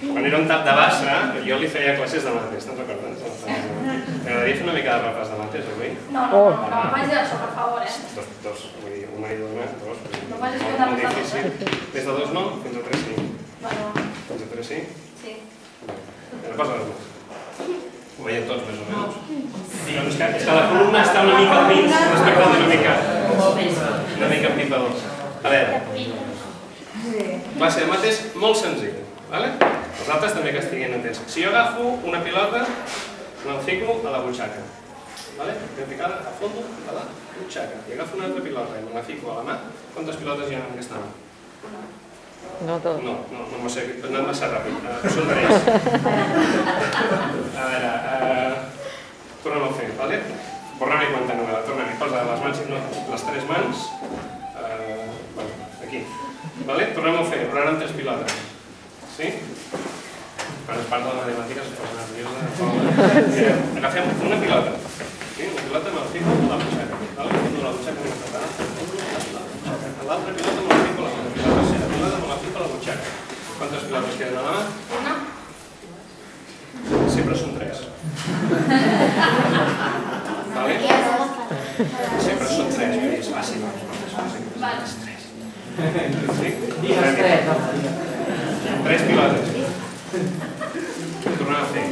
Quan era un tap de bassa, jo li feia classes de mates, te'n recordes? M'agradaria fer una mica de repàs de mates avui. No, no, no, no em facis això, per favor, eh? Dos, dos, vull dir, una i dona, dos. No facis que molt difícil. Des de dos no, fins a tres sí. Bueno, Fins a tres sí? sí. Repàs de les mans. Ho veiem tots, més o menys. Sí. Doncs que, és que la columna està una mica al mig respecte a una mica, una mica empipador. A veure, classe de mates molt senzill, vale? Els altres també que estiguin atents. Si jo agafo una pilota, me la fico a la butxaca, vale? Ficada a fondo a la butxaca. I agafo una altra pilota i me la fico a la mà, quantes pilotes hi ha en aquesta mà? No tot. No, no, no seguit, ha anat massa ràpid. Uh, són tres. A veure, uh, tornem a fer, vale? Borrem i quanta novel·la, tornem-hi. Posa les mans, no, les tres mans, uh, bueno, aquí. Vale? Tornem a fer, ara amb tres pilotes. Sí? Quan es parla de matemàtiques es posa nerviosa. Agafem una pilota. Sí? Una pilota me la fico a la butxaca. Vale? La butxaca me la fico a la butxaca. L'altra pilota me la fico a la. I la tercera pilota me la fico a la butxaca. Quantes pilotes queden a la mà? Una. Sempre són tres. Vale? Sempre són tres, dir, és fàcil. És fàcil. Vale. Tres. Sí? Tres pilotes. Tornem a fer.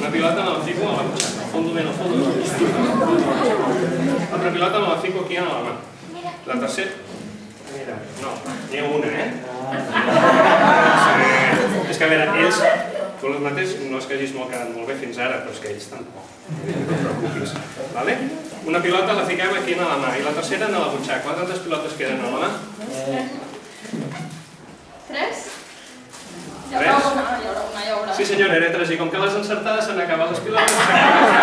Una pilota me la fico a la butxaca, fondo ben al fondo butxaca. L'altra pilota me la fico aquí a la mà. La tercera... Mira, no, n'hi ha una, eh? És que a veure, ells, tu els mateix, no és que hagis molt quedat molt bé fins ara, però és que ells tampoc. No et preocupis. Vale? Una pilota la fiquem aquí a la mà i la tercera a la butxaca. Quantes pilotes queden a la mà? Tres? Hi Tres? haurà una, hi haurà una, hi haurà. Sí senyora, era tres. I com que les encertades s'han acabat les pilotes...